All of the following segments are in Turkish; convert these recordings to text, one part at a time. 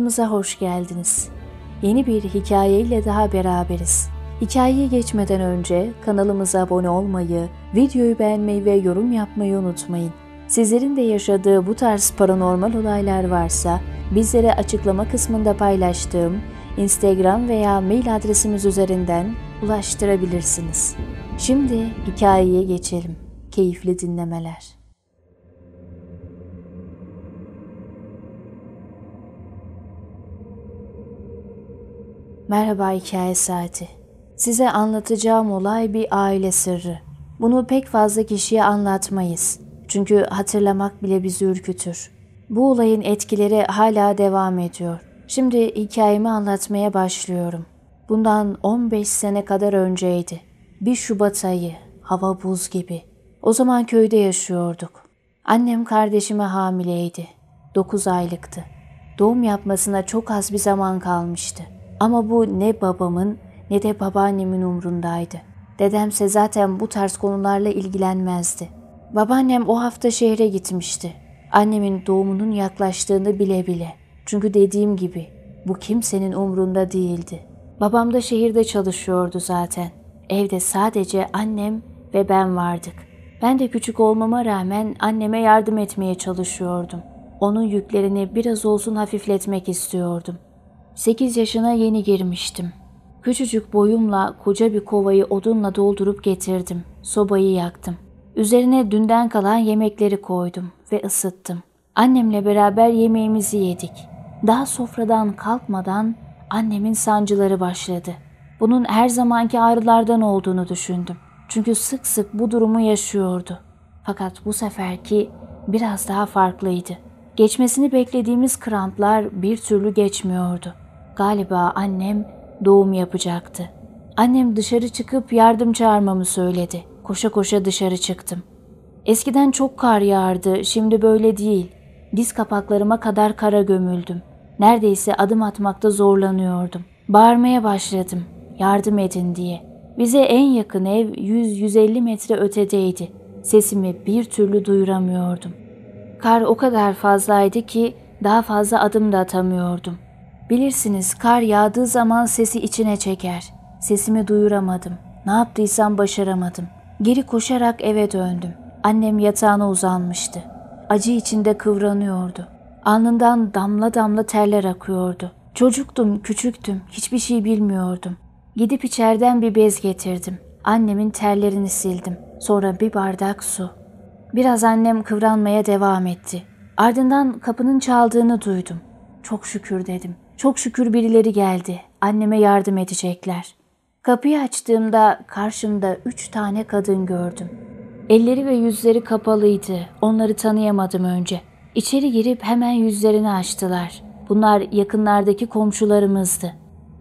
Kanalımıza hoş geldiniz. Yeni bir hikayeyle daha beraberiz. Hikayeye geçmeden önce kanalımıza abone olmayı, videoyu beğenmeyi ve yorum yapmayı unutmayın. Sizlerin de yaşadığı bu tarz paranormal olaylar varsa bizlere açıklama kısmında paylaştığım Instagram veya mail adresimiz üzerinden ulaştırabilirsiniz. Şimdi hikayeye geçelim. Keyifli dinlemeler. Merhaba Hikaye Saati. Size anlatacağım olay bir aile sırrı. Bunu pek fazla kişiye anlatmayız. Çünkü hatırlamak bile bizi ürkütür. Bu olayın etkileri hala devam ediyor. Şimdi hikayemi anlatmaya başlıyorum. Bundan 15 sene kadar önceydi. Bir Şubat ayı, hava buz gibi. O zaman köyde yaşıyorduk. Annem kardeşime hamileydi. 9 aylıktı. Doğum yapmasına çok az bir zaman kalmıştı. Ama bu ne babamın ne de babaannemin umrundaydı. Dedemse zaten bu tarz konularla ilgilenmezdi. Babaannem o hafta şehre gitmişti. Annemin doğumunun yaklaştığını bile bile. Çünkü dediğim gibi bu kimsenin umrunda değildi. Babam da şehirde çalışıyordu zaten. Evde sadece annem ve ben vardık. Ben de küçük olmama rağmen anneme yardım etmeye çalışıyordum. Onun yüklerini biraz olsun hafifletmek istiyordum. 8 yaşına yeni girmiştim. Küçücük boyumla koca bir kovayı odunla doldurup getirdim. Sobayı yaktım. Üzerine dünden kalan yemekleri koydum ve ısıttım. Annemle beraber yemeğimizi yedik. Daha sofradan kalkmadan annemin sancıları başladı. Bunun her zamanki ağrılardan olduğunu düşündüm. Çünkü sık sık bu durumu yaşıyordu. Fakat bu seferki biraz daha farklıydı. Geçmesini beklediğimiz kramplar bir türlü geçmiyordu. Galiba annem doğum yapacaktı. Annem dışarı çıkıp yardım çağırmamı söyledi. Koşa koşa dışarı çıktım. Eskiden çok kar yağardı, şimdi böyle değil. Diz kapaklarıma kadar kara gömüldüm. Neredeyse adım atmakta zorlanıyordum. Bağırmaya başladım, yardım edin diye. Bize en yakın ev 100-150 metre ötedeydi. Sesimi bir türlü duyuramıyordum. Kar o kadar fazlaydı ki daha fazla adım da atamıyordum. Bilirsiniz kar yağdığı zaman sesi içine çeker. Sesimi duyuramadım. Ne yaptıysam başaramadım. Geri koşarak eve döndüm. Annem yatağına uzanmıştı. Acı içinde kıvranıyordu. Alnından damla damla terler akıyordu. Çocuktum, küçüktüm, hiçbir şey bilmiyordum. Gidip içeriden bir bez getirdim. Annemin terlerini sildim. Sonra bir bardak su. Biraz annem kıvranmaya devam etti. Ardından kapının çaldığını duydum. Çok şükür dedim. Çok şükür birileri geldi. Anneme yardım edecekler. Kapıyı açtığımda karşımda üç tane kadın gördüm. Elleri ve yüzleri kapalıydı. Onları tanıyamadım önce. İçeri girip hemen yüzlerini açtılar. Bunlar yakınlardaki komşularımızdı.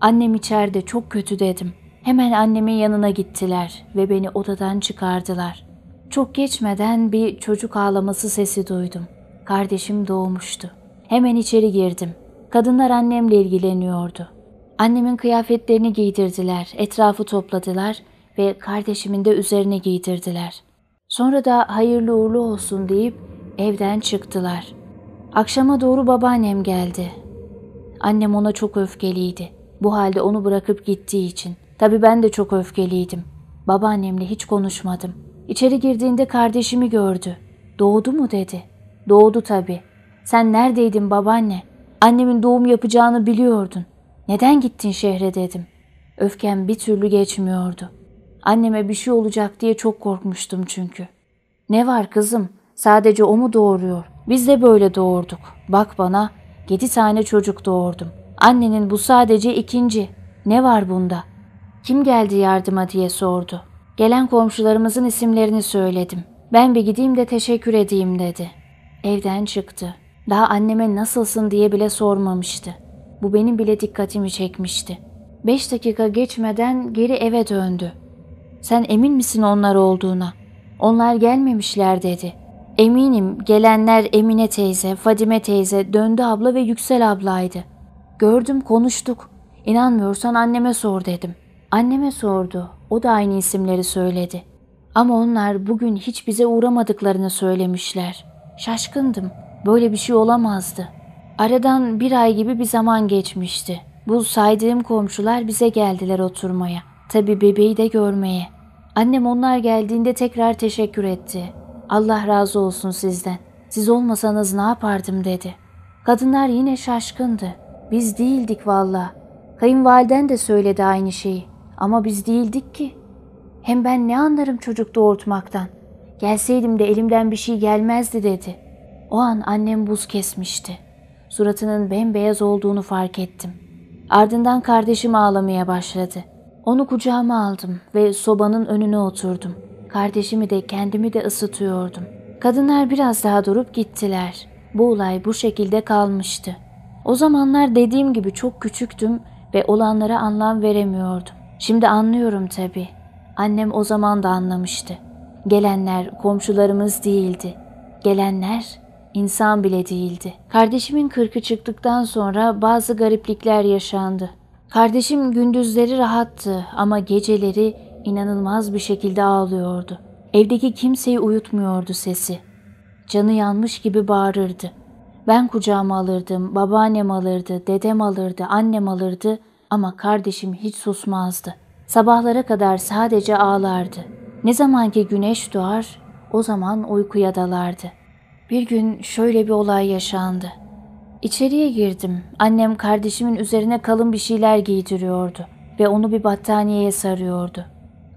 Annem içeride çok kötü dedim. Hemen annemin yanına gittiler ve beni odadan çıkardılar. Çok geçmeden bir çocuk ağlaması sesi duydum. Kardeşim doğmuştu. Hemen içeri girdim. Kadınlar annemle ilgileniyordu. Annemin kıyafetlerini giydirdiler, etrafı topladılar ve kardeşimin de üzerine giydirdiler. Sonra da hayırlı uğurlu olsun deyip evden çıktılar. Akşama doğru babaannem geldi. Annem ona çok öfkeliydi. Bu halde onu bırakıp gittiği için. Tabii ben de çok öfkeliydim. Babaannemle hiç konuşmadım. İçeri girdiğinde kardeşimi gördü. Doğdu mu dedi. Doğdu tabii. Sen neredeydin babaanne? Annemin doğum yapacağını biliyordun. Neden gittin şehre dedim. Öfkem bir türlü geçmiyordu. Anneme bir şey olacak diye çok korkmuştum çünkü. Ne var kızım? Sadece o mu doğuruyor? Biz de böyle doğurduk. Bak bana, yedi tane çocuk doğurdum. Annenin bu sadece ikinci. Ne var bunda? Kim geldi yardıma diye sordu. Gelen komşularımızın isimlerini söyledim. Ben bir gideyim de teşekkür edeyim dedi. Evden çıktı. Daha anneme nasılsın diye bile sormamıştı. Bu benim bile dikkatimi çekmişti. Beş dakika geçmeden geri eve döndü. Sen emin misin onlar olduğuna? Onlar gelmemişler dedi. Eminim gelenler Emine teyze, Fadime teyze, Döndü abla ve Yüksel ablaydı. Gördüm konuştuk. İnanmıyorsan anneme sor dedim. Anneme sordu. O da aynı isimleri söyledi. Ama onlar bugün hiç bize uğramadıklarını söylemişler. Şaşkındım. Böyle bir şey olamazdı. Aradan bir ay gibi bir zaman geçmişti. Bu saydığım komşular bize geldiler oturmaya. Tabi bebeği de görmeye. Annem onlar geldiğinde tekrar teşekkür etti. Allah razı olsun sizden. Siz olmasanız ne yapardım dedi. Kadınlar yine şaşkındı. Biz değildik valla. Kayınvaliden de söyledi aynı şeyi. Ama biz değildik ki. Hem ben ne anlarım çocuk doğurtmaktan. Gelseydim de elimden bir şey gelmezdi dedi. O an annem buz kesmişti. Suratının bembeyaz olduğunu fark ettim. Ardından kardeşim ağlamaya başladı. Onu kucağıma aldım ve sobanın önüne oturdum. Kardeşimi de kendimi de ısıtıyordum. Kadınlar biraz daha durup gittiler. Bu olay bu şekilde kalmıştı. O zamanlar dediğim gibi çok küçüktüm ve olanlara anlam veremiyordum. Şimdi anlıyorum tabii. Annem o zaman da anlamıştı. Gelenler komşularımız değildi. Gelenler insan bile değildi. Kardeşimin kırkı çıktıktan sonra bazı gariplikler yaşandı. Kardeşim gündüzleri rahattı ama geceleri inanılmaz bir şekilde ağlıyordu. Evdeki kimseyi uyutmuyordu sesi. Canı yanmış gibi bağırırdı. Ben kucağıma alırdım, babaannem alırdı, dedem alırdı, annem alırdı ama kardeşim hiç susmazdı. Sabahlara kadar sadece ağlardı. Ne zamanki güneş doğar, o zaman uykuya dalardı. Bir gün şöyle bir olay yaşandı. İçeriye girdim. Annem kardeşimin üzerine kalın bir şeyler giydiriyordu ve onu bir battaniyeye sarıyordu.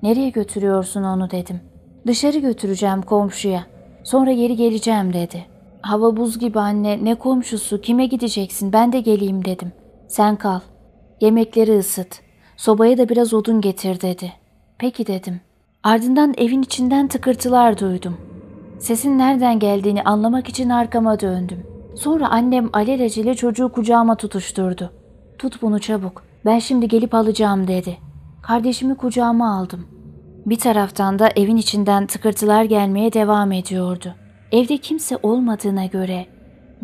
Nereye götürüyorsun onu dedim. Dışarı götüreceğim komşuya. Sonra geri geleceğim dedi. Hava buz gibi anne ne komşusu kime gideceksin ben de geleyim dedim. Sen kal. Yemekleri ısıt. Sobaya da biraz odun getir dedi. Peki dedim. Ardından evin içinden tıkırtılar duydum. Sesin nereden geldiğini anlamak için arkama döndüm. Sonra annem alelacele çocuğu kucağıma tutuşturdu. Tut bunu çabuk. Ben şimdi gelip alacağım dedi. Kardeşimi kucağıma aldım. Bir taraftan da evin içinden tıkırtılar gelmeye devam ediyordu. Evde kimse olmadığına göre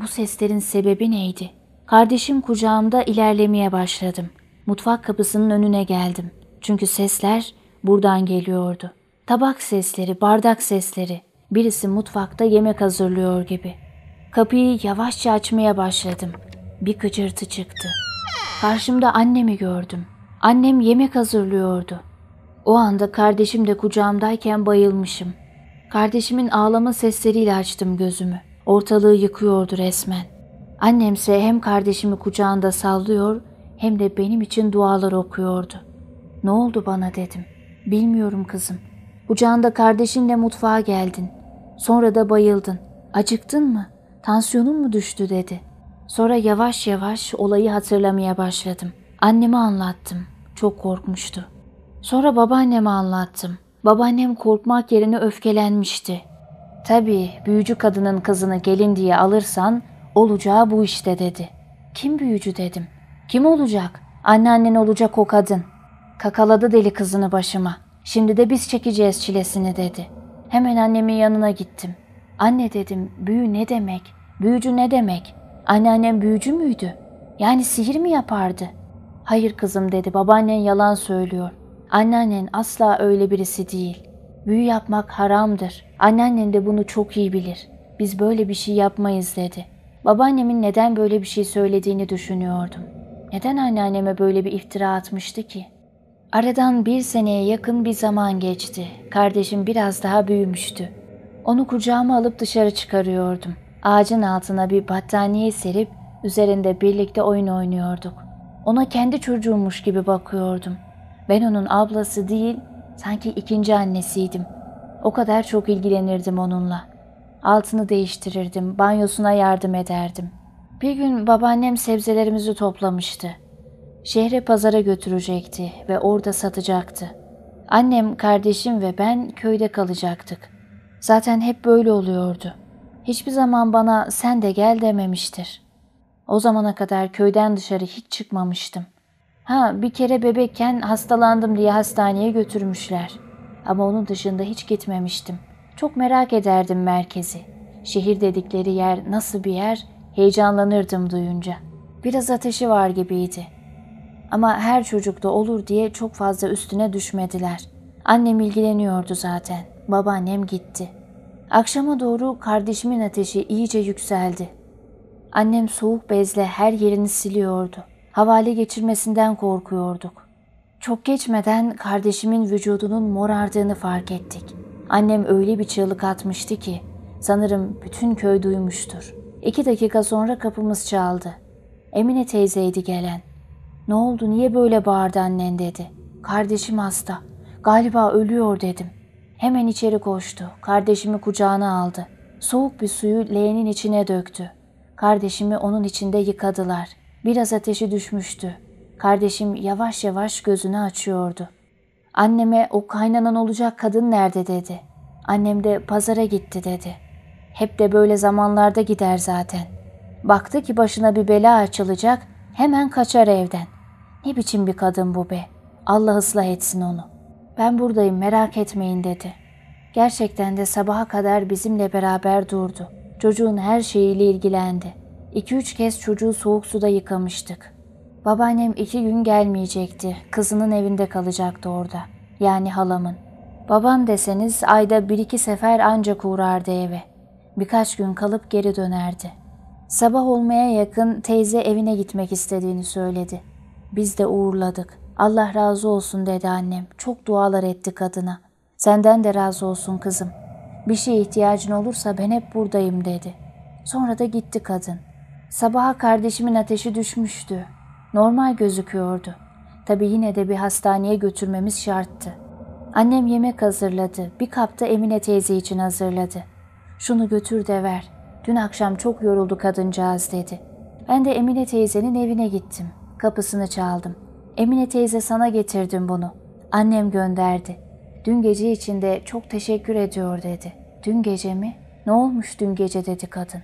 bu seslerin sebebi neydi? Kardeşim kucağımda ilerlemeye başladım. Mutfak kapısının önüne geldim. Çünkü sesler buradan geliyordu. Tabak sesleri, bardak sesleri. Birisi mutfakta yemek hazırlıyor gibi. Kapıyı yavaşça açmaya başladım. Bir gıcırtı çıktı. Karşımda annemi gördüm. Annem yemek hazırlıyordu. O anda kardeşim de kucağımdayken bayılmışım. Kardeşimin ağlama sesleriyle açtım gözümü. Ortalığı yıkıyordu resmen. Annemse hem kardeşimi kucağında sallıyor hem de benim için dualar okuyordu. Ne oldu bana dedim. Bilmiyorum kızım. Kucağında kardeşinle mutfağa geldin. Sonra da bayıldın. Acıktın mı? Tansiyonun mu düştü dedi. Sonra yavaş yavaş olayı hatırlamaya başladım. Anneme anlattım. Çok korkmuştu. Sonra babaanneme anlattım. Babaannem korkmak yerine öfkelenmişti. Tabii büyücü kadının kızını gelin diye alırsan olacağı bu işte dedi. Kim büyücü dedim. Kim olacak? Anneannen olacak o kadın. Kakaladı deli kızını başıma. Şimdi de biz çekeceğiz çilesini dedi. Hemen annemin yanına gittim. Anne dedim büyü ne demek? Büyücü ne demek? Anneannem büyücü müydü? Yani sihir mi yapardı? Hayır kızım dedi babaannen yalan söylüyor. Anneannen asla öyle birisi değil. Büyü yapmak haramdır. Anneannen de bunu çok iyi bilir. Biz böyle bir şey yapmayız dedi. Babaannemin neden böyle bir şey söylediğini düşünüyordum. Neden anneanneme böyle bir iftira atmıştı ki? Aradan bir seneye yakın bir zaman geçti. Kardeşim biraz daha büyümüştü. Onu kucağıma alıp dışarı çıkarıyordum. Ağacın altına bir battaniye serip üzerinde birlikte oyun oynuyorduk. Ona kendi çocuğummuş gibi bakıyordum. Ben onun ablası değil, sanki ikinci annesiydim. O kadar çok ilgilenirdim onunla. Altını değiştirirdim, banyosuna yardım ederdim. Bir gün babaannem sebzelerimizi toplamıştı. Şehre pazara götürecekti ve orada satacaktı. Annem, kardeşim ve ben köyde kalacaktık. Zaten hep böyle oluyordu. Hiçbir zaman bana sen de gel dememiştir. O zamana kadar köyden dışarı hiç çıkmamıştım. Ha bir kere bebekken hastalandım diye hastaneye götürmüşler. Ama onun dışında hiç gitmemiştim. Çok merak ederdim merkezi. Şehir dedikleri yer nasıl bir yer heyecanlanırdım duyunca. Biraz ateşi var gibiydi. Ama her çocukta olur diye çok fazla üstüne düşmediler. Annem ilgileniyordu zaten. Babaannem gitti. Akşama doğru kardeşimin ateşi iyice yükseldi. Annem soğuk bezle her yerini siliyordu. Havale geçirmesinden korkuyorduk. Çok geçmeden kardeşimin vücudunun morardığını fark ettik. Annem öyle bir çığlık atmıştı ki sanırım bütün köy duymuştur. İki dakika sonra kapımız çaldı. Emine teyzeydi gelen. Ne oldu niye böyle bağırdı annen dedi. Kardeşim hasta. Galiba ölüyor dedim. Hemen içeri koştu. Kardeşimi kucağına aldı. Soğuk bir suyu leğenin içine döktü. Kardeşimi onun içinde yıkadılar. Biraz ateşi düşmüştü. Kardeşim yavaş yavaş gözünü açıyordu. Anneme o kaynanan olacak kadın nerede dedi. Annem de pazara gitti dedi. Hep de böyle zamanlarda gider zaten. Baktı ki başına bir bela açılacak hemen kaçar evden. Ne biçim bir kadın bu be. Allah ıslah etsin onu. Ben buradayım merak etmeyin dedi. Gerçekten de sabaha kadar bizimle beraber durdu. Çocuğun her şeyiyle ilgilendi. İki üç kez çocuğu soğuk suda yıkamıştık. Babaannem iki gün gelmeyecekti. Kızının evinde kalacaktı orada. Yani halamın. Babam deseniz ayda bir iki sefer ancak uğrardı eve. Birkaç gün kalıp geri dönerdi. Sabah olmaya yakın teyze evine gitmek istediğini söyledi. Biz de uğurladık. Allah razı olsun dedi annem. Çok dualar etti kadına. Senden de razı olsun kızım. Bir şeye ihtiyacın olursa ben hep buradayım dedi. Sonra da gitti kadın. Sabaha kardeşimin ateşi düşmüştü. Normal gözüküyordu. Tabi yine de bir hastaneye götürmemiz şarttı. Annem yemek hazırladı. Bir kapta Emine teyze için hazırladı. Şunu götür de ver. Dün akşam çok yoruldu kadıncağız dedi. Ben de Emine teyzenin evine gittim. Kapısını çaldım. Emine teyze sana getirdim bunu. Annem gönderdi. Dün gece içinde çok teşekkür ediyor dedi. Dün gece mi? Ne olmuş dün gece dedi kadın.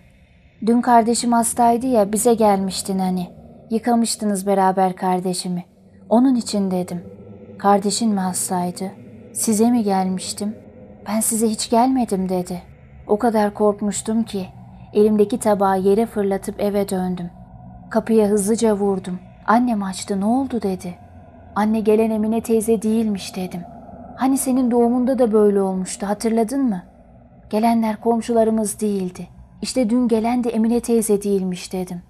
Dün kardeşim hastaydı ya bize gelmiştin hani. Yıkamıştınız beraber kardeşimi. Onun için dedim. Kardeşin mi hastaydı? Size mi gelmiştim? Ben size hiç gelmedim dedi. O kadar korkmuştum ki elimdeki tabağı yere fırlatıp eve döndüm. Kapıya hızlıca vurdum. Annem açtı ne oldu dedi. Anne gelen Emine teyze değilmiş dedim. Hani senin doğumunda da böyle olmuştu hatırladın mı? Gelenler komşularımız değildi. İşte dün gelen de Emine teyze değilmiş dedim.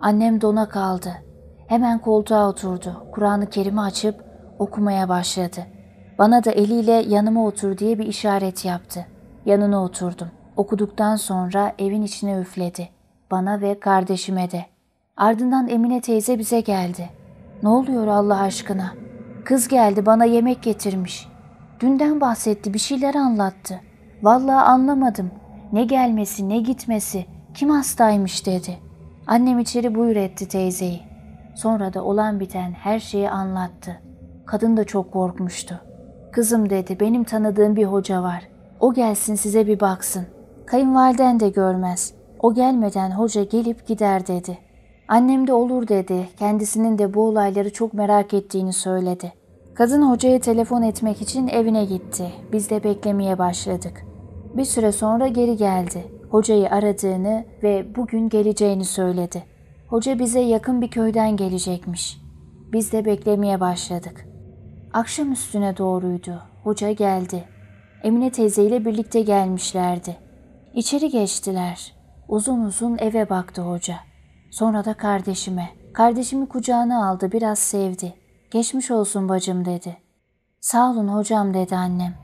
Annem dona kaldı. Hemen koltuğa oturdu. Kur'an-ı Kerim'i açıp okumaya başladı. Bana da eliyle yanıma otur diye bir işaret yaptı. Yanına oturdum. Okuduktan sonra evin içine üfledi. Bana ve kardeşime de. Ardından Emine teyze bize geldi. Ne oluyor Allah aşkına? Kız geldi bana yemek getirmiş. Dünden bahsetti bir şeyler anlattı. Vallahi anlamadım. Ne gelmesi ne gitmesi. Kim hastaymış dedi. Annem içeri buyur etti teyzeyi. Sonra da olan biten her şeyi anlattı. Kadın da çok korkmuştu. Kızım dedi benim tanıdığım bir hoca var. O gelsin size bir baksın. Kayınvaliden de görmez. O gelmeden hoca gelip gider dedi. Annem de olur dedi. Kendisinin de bu olayları çok merak ettiğini söyledi. Kadın hocaya telefon etmek için evine gitti. Biz de beklemeye başladık. Bir süre sonra geri geldi. Hocayı aradığını ve bugün geleceğini söyledi. Hoca bize yakın bir köyden gelecekmiş. Biz de beklemeye başladık. Akşam üstüne doğruydu. Hoca geldi. Emine teyzeyle birlikte gelmişlerdi. İçeri geçtiler. Uzun uzun eve baktı hoca. Sonra da kardeşime. Kardeşimi kucağına aldı, biraz sevdi. Geçmiş olsun bacım dedi. Sağ olun hocam dedi annem.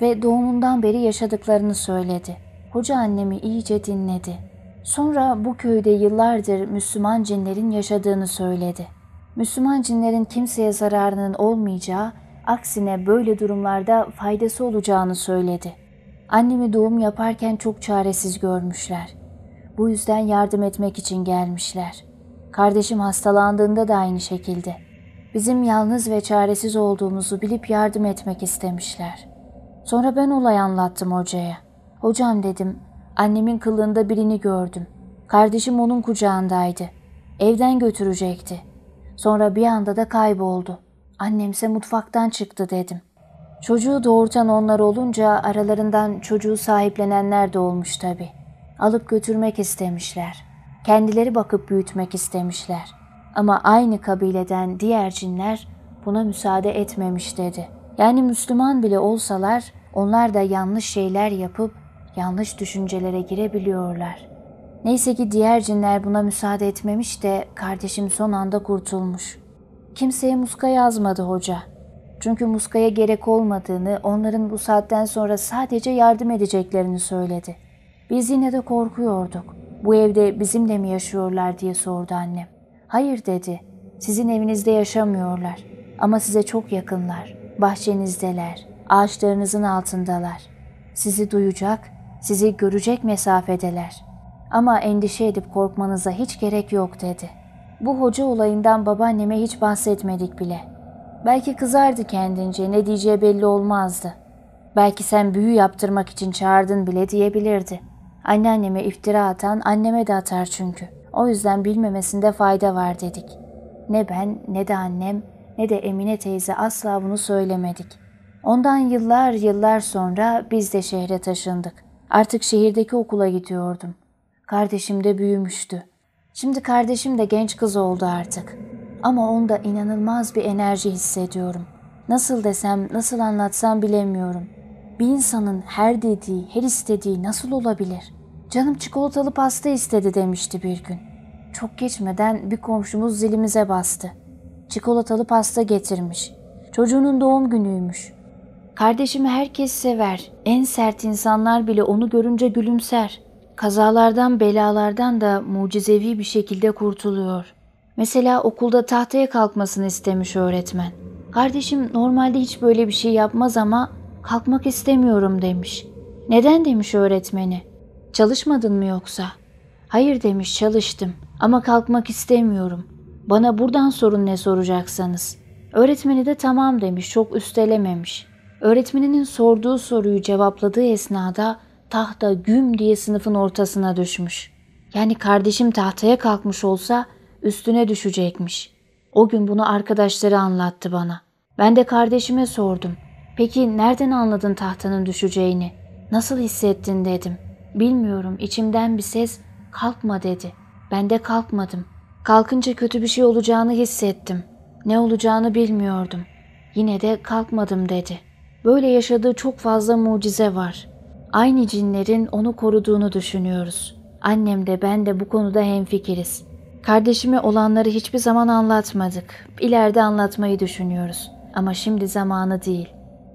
Ve doğumundan beri yaşadıklarını söyledi. Hoca annemi iyice dinledi. Sonra bu köyde yıllardır Müslüman cinlerin yaşadığını söyledi. Müslüman cinlerin kimseye zararının olmayacağı, aksine böyle durumlarda faydası olacağını söyledi. Annemi doğum yaparken çok çaresiz görmüşler. Bu yüzden yardım etmek için gelmişler. Kardeşim hastalandığında da aynı şekilde. Bizim yalnız ve çaresiz olduğumuzu bilip yardım etmek istemişler. Sonra ben olay anlattım hocaya. Hocam dedim, annemin kılığında birini gördüm. Kardeşim onun kucağındaydı. Evden götürecekti. Sonra bir anda da kayboldu. Annemse mutfaktan çıktı dedim. Çocuğu doğurtan onlar olunca aralarından çocuğu sahiplenenler de olmuş tabii. Alıp götürmek istemişler. Kendileri bakıp büyütmek istemişler. Ama aynı kabileden diğer cinler buna müsaade etmemiş dedi. Yani Müslüman bile olsalar onlar da yanlış şeyler yapıp yanlış düşüncelere girebiliyorlar. Neyse ki diğer cinler buna müsaade etmemiş de kardeşim son anda kurtulmuş. Kimseye muska yazmadı hoca. Çünkü muskaya gerek olmadığını, onların bu saatten sonra sadece yardım edeceklerini söyledi. Biz yine de korkuyorduk. Bu evde bizimle mi yaşıyorlar diye sordu annem. Hayır dedi. Sizin evinizde yaşamıyorlar. Ama size çok yakınlar. Bahçenizdeler. Ağaçlarınızın altındalar. Sizi duyacak, sizi görecek mesafedeler. Ama endişe edip korkmanıza hiç gerek yok dedi. Bu hoca olayından babaanneme hiç bahsetmedik bile. Belki kızardı kendince, ne diyeceği belli olmazdı. Belki sen büyü yaptırmak için çağırdın bile diyebilirdi. Anneanneme iftira atan anneme de atar çünkü. O yüzden bilmemesinde fayda var dedik. Ne ben ne de annem ne de Emine teyze asla bunu söylemedik. Ondan yıllar yıllar sonra biz de şehre taşındık. Artık şehirdeki okula gidiyordum. Kardeşim de büyümüştü. Şimdi kardeşim de genç kız oldu artık. Ama onda inanılmaz bir enerji hissediyorum. Nasıl desem, nasıl anlatsam bilemiyorum. Bir insanın her dediği, her istediği nasıl olabilir? Canım çikolatalı pasta istedi demişti bir gün. Çok geçmeden bir komşumuz zilimize bastı. Çikolatalı pasta getirmiş. Çocuğunun doğum günüymüş. Kardeşimi herkes sever. En sert insanlar bile onu görünce gülümser. Kazalardan, belalardan da mucizevi bir şekilde kurtuluyor. Mesela okulda tahtaya kalkmasını istemiş öğretmen. Kardeşim normalde hiç böyle bir şey yapmaz ama kalkmak istemiyorum demiş. Neden demiş öğretmeni. Çalışmadın mı yoksa? Hayır demiş çalıştım ama kalkmak istemiyorum. Bana buradan sorun ne soracaksanız. Öğretmeni de tamam demiş çok üstelememiş. Öğretmeninin sorduğu soruyu cevapladığı esnada tahta güm diye sınıfın ortasına düşmüş. Yani kardeşim tahtaya kalkmış olsa üstüne düşecekmiş. O gün bunu arkadaşları anlattı bana. Ben de kardeşime sordum. Peki nereden anladın tahtanın düşeceğini? Nasıl hissettin dedim. Bilmiyorum içimden bir ses kalkma dedi. Ben de kalkmadım. Kalkınca kötü bir şey olacağını hissettim. Ne olacağını bilmiyordum. Yine de kalkmadım dedi. Böyle yaşadığı çok fazla mucize var. Aynı cinlerin onu koruduğunu düşünüyoruz. Annem de ben de bu konuda hemfikiriz. Kardeşime olanları hiçbir zaman anlatmadık. İleride anlatmayı düşünüyoruz. Ama şimdi zamanı değil.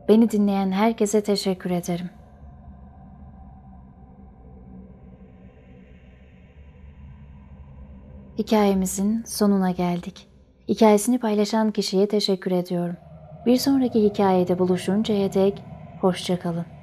Beni dinleyen herkese teşekkür ederim. Hikayemizin sonuna geldik. Hikayesini paylaşan kişiye teşekkür ediyorum. Bir sonraki hikayede buluşuncaya dek hoşçakalın.